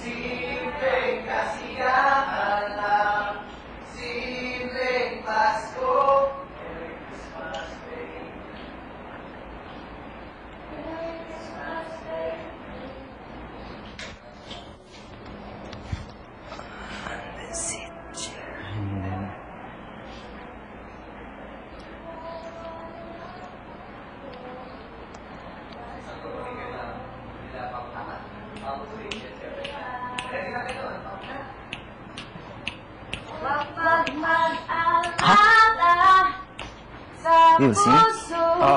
Sin pecas 啊？嗯行。啊。